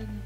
everything